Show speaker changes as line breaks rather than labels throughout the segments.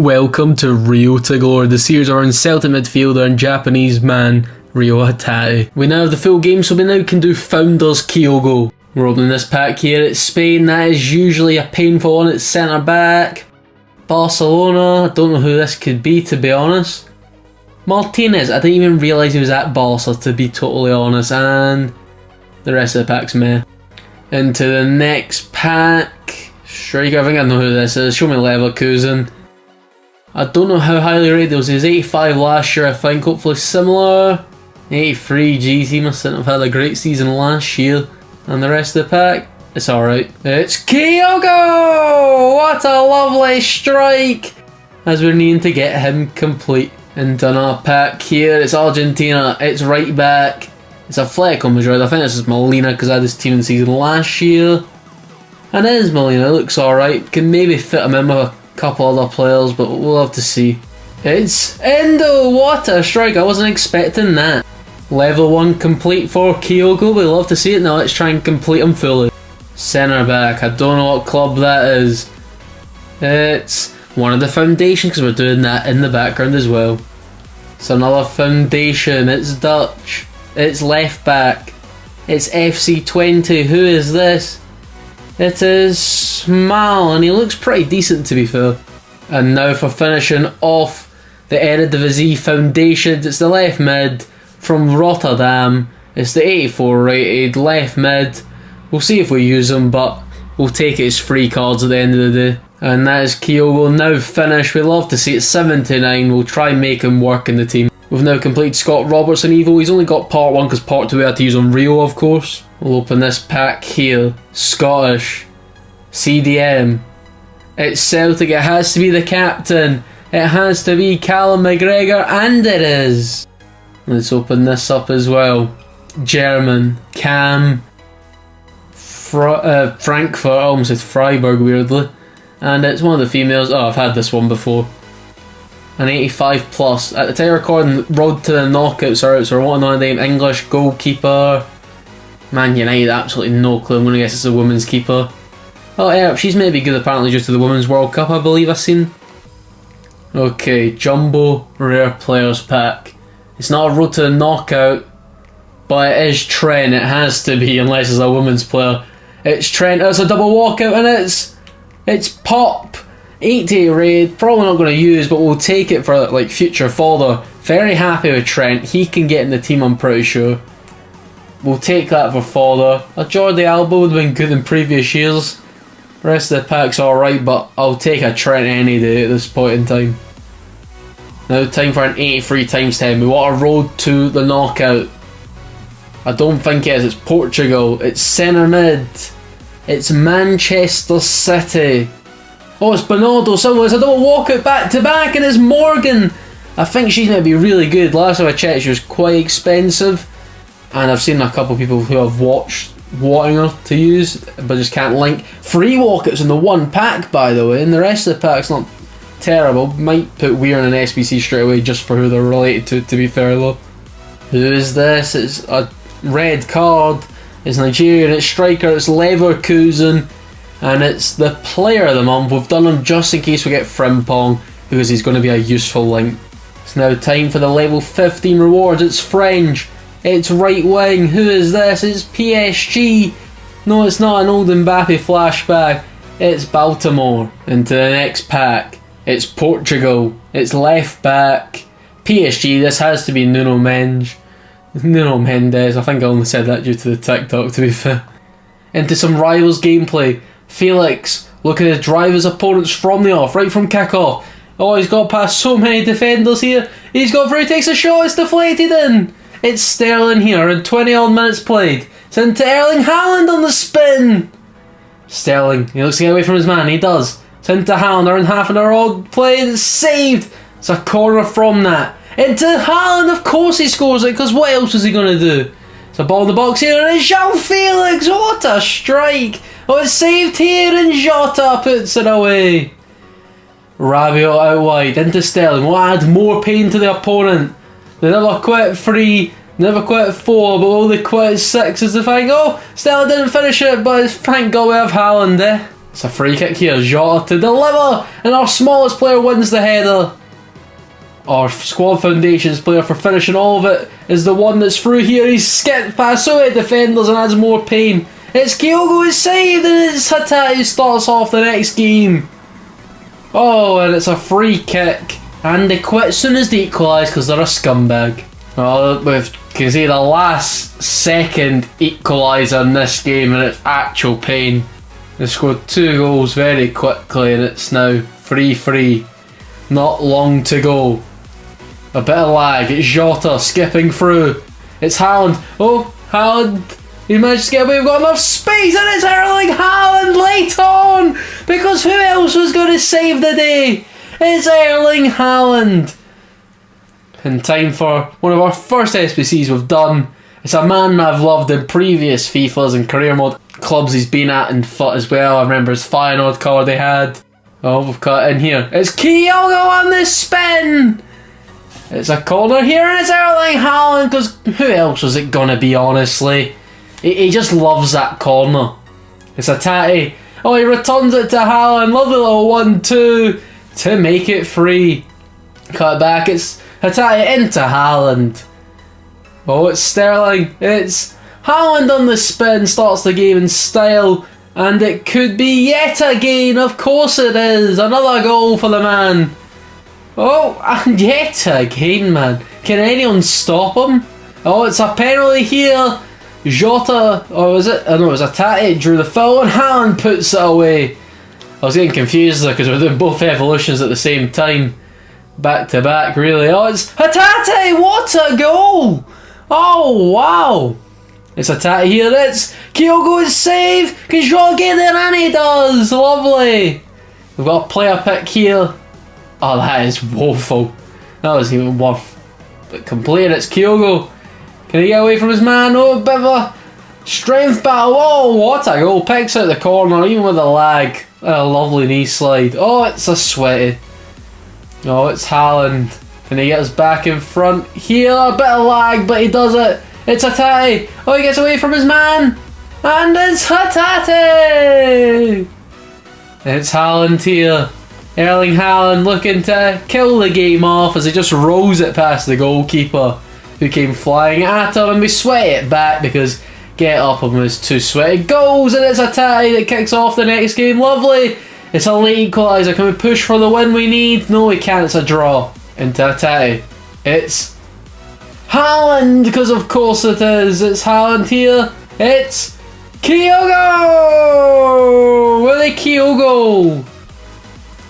Welcome to Reo to Glory, the series around Celtic midfielder and Japanese man Reo Hatate. We now have the full game, so we now can do Founders Kyogo. We're opening this pack here. It's Spain, that is usually a painful one. It's centre back. Barcelona, I don't know who this could be to be honest. Martinez, I didn't even realise he was at Barca to be totally honest. And the rest of the pack's meh. Into the next pack. Striker, I think I know who this is. Show me Leverkusen. I don't know how highly rated it was. He was 85 last year, I think. Hopefully similar. 83, geez, he must have had a great season last year. And the rest of the pack, it's alright. It's Kyogo! What a lovely strike! As we're needing to get him complete. Into another pack here, it's Argentina, it's right back. It's a on Madrid. I think this is Molina because I had this team in the season last year. And it is Molina, it looks alright. Can maybe fit him in with a couple other players, but we'll have to see. It's Endo! What a strike! I wasn't expecting that. Level 1 complete for Kyogo. We love to see it now. Let's try and complete him fully. Centre back. I don't know what club that is. It's one of the foundation because we're doing that in the background as well. It's another foundation. It's Dutch. It's left back. It's FC Twente. Who is this? It is Smile, and he looks pretty decent to be fair. And now for finishing off the Eredivisie Foundations, it's the left mid from Rotterdam. It's the 84 rated left mid. We'll see if we use him, but we'll take it as free cards at the end of the day. And that is Kyogo now finished. We love to see it 79. We'll try and make him work in the team. We've now completed Scott Robertson Evo. He's only got part 1 because part 2 we had to use on Reo, of course. We'll open this pack here. Scottish. CDM. It's Celtic. It has to be the captain. It has to be Callum McGregor, and it is. Let's open this up as well. German. Cam. Uh, Frankfurt. I almost said Freiburg, weirdly. And it's one of the females. Oh, I've had this one before an 85 plus. At the time of recording, road to the knockouts are out, so name? English goalkeeper. Man United, absolutely no clue. I'm going to guess it's a women's keeper. Oh, yeah, she's maybe good apparently due to the Women's World Cup, I believe I've seen. Okay, Jumbo Rare Players Pack. It's not a road to knockout, but it is Trent. It has to be, unless it's a women's player. It's Trent. Oh, it's a double walkout, and it's it's Pop. 80 raid, probably not going to use, but we'll take it for like future fodder. Very happy with Trent. He can get in the team, I'm pretty sure. We'll take that for fodder. A Jordi Alba would have been good in previous years. The rest of the pack's alright, but I'll take a Trent any day at this point in time. Now time for an 83 times 10. We want a road to the knockout. I don't think it is. It's Portugal. It's centre mid. It's Manchester City. Oh, it's Bernardo Silva. It's a double walkout back to back, and it's Morgan. I think she's going to be really good. Last time I checked, she was quite expensive, and I've seen a couple of people who have watched wanting to use, but just can't link. Free walkouts in the one pack, by the way, and the rest of the pack's not terrible. Might put Weir in an SBC straight away just for who they're related to, to be fair though. Who is this? It's a red card. It's Nigerian, it's striker, it's Leverkusen and it's the player of the month. We've done him just in case we get Frimpong because he's going to be a useful link. It's now time for the level 15 rewards. It's French. It's right wing. Who is this? It's PSG. No, it's not an old Mbappe flashback. It's Baltimore. Into the next pack. It's Portugal. It's left back. PSG. This has to be Nuno Mendes. Nuno Mendes. I think I only said that due to the TikTok, to be fair. Into some rivals gameplay. Felix looking to drive his opponents from the off, right from kickoff. Oh, he's got past so many defenders here. He's got through, takes a shot, it's deflated in. It's Sterling here, and 20 odd minutes played. Sent to Erling Haaland on the spin. Sterling, he looks to get away from his man, he does. Sent to Haaland, and half an hour odd played, it's saved. It's a corner from that. Into Haaland, of course he scores it, because what else is he going to do? It's a ball in the box here, and it's João Felix, what a strike. Oh, it's saved here, and Jota puts it away. Rabiot out wide, into Sterling. Will add more pain to the opponent. They never quit three, never quit four, but they quit six is the thing. Oh, Sterling didn't finish it, but thank God we have Haaland, eh? It's a free kick here. Jota to deliver, and our smallest player wins the header. Our squad foundations player for finishing all of it is the one that's through here. He's skipped past so many defenders and adds more pain. It's Kyogo who's saved, and it's Hatate who starts off the next game. Oh, and it's a free kick. And they quit as soon as they equalise because they're a scumbag. Well, with see the last second equaliser in this game, and it's actual pain. They scored two goals very quickly, and it's now 3 3. Not long to go. A bit of lag. It's Jota skipping through. It's Haaland. Oh, Haaland. He managed to get away. We've got enough space, and it's Erling Haaland late on. Because who else was going to save the day? It's Erling Haaland. In time for one of our first SBCs we've done. It's a man I've loved in previous FIFAs and career mode clubs he's been at and FUT as well. I remember his Feyenoord card they had. Oh, we've got in here. It's Kyogo on the spin! It's a corner here and it's Erling Haaland because who else was it gonna be, honestly? He, he just loves that corner. It's Hatate. Oh, he returns it to Haaland. Lovely little 1 2 to make it free. Cut back. It's Hatate into Haaland. Oh, it's Sterling. It's Haaland on the spin, starts the game in style, and it could be yet again. Of course it is. Another goal for the man. Oh, and yet again, man. Can anyone stop him? Oh, it's a penalty here. Jota, or was it? Oh, I know it was a drew the foul, and Haaland puts it away. I was getting confused because we're doing both evolutions at the same time. Back to back, really. Oh, it's Hatate! What a goal! Oh, wow! It's Hatate here. It's Kyogo's save! Shaw get there? And he does! Lovely! We've got a player pick here. Oh, that is woeful. That was even worth complaining. It's Kyogo. Can he get away from his man? Oh, bit of a strength battle. Oh, what a goal. Picks out the corner, even with a lag. a lovely knee slide. Oh, it's a sweaty. Oh, it's Haaland. And he gets back in front? Here, a bit of lag, but he does it. It's Hatate. Oh, he gets away from his man. And it's Hatate. It's Haaland here. Erling Haaland looking to kill the game off as he just rolls it past the goalkeeper who came flying at him and we sweat it back because get up him was too sweaty. Goals and it's Hatate that kicks off the next game. Lovely. It's a late equaliser. Can we push for the win we need? No, we can't. It's a draw. Into Hatate. It's Haaland, because of course it is. It's Haaland here. It's Kyogo! With a Kyogo.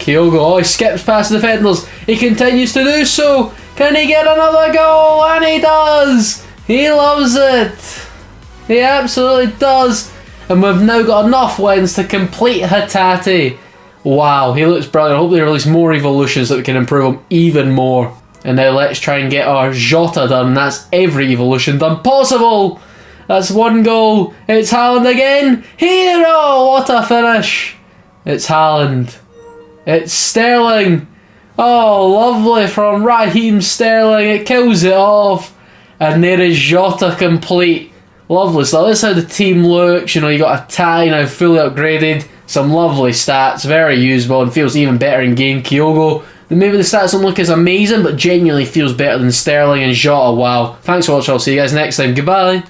Kyogo, oh, he skips past the defenders. He continues to do so. Can he get another goal? And he does. He loves it. He absolutely does. And we've now got enough wins to complete Hatate. Wow, he looks brilliant. I hope they release more evolutions that we can improve him even more. And now let's try and get our Jota done. That's every evolution done possible. That's one goal. It's Haaland again. Hero! What a finish. It's Haaland. It's Sterling. Oh, lovely from Raheem Sterling. It kills it off. And there is Jota complete. Lovely. So that's how the team looks. You know, you got Hatate now fully upgraded. Some lovely stats. Very usable and feels even better in game. Kyogo. Maybe the stats don't look as amazing, but genuinely feels better than Sterling and Jota. Wow. Thanks for watching. I'll see you guys next time. Goodbye.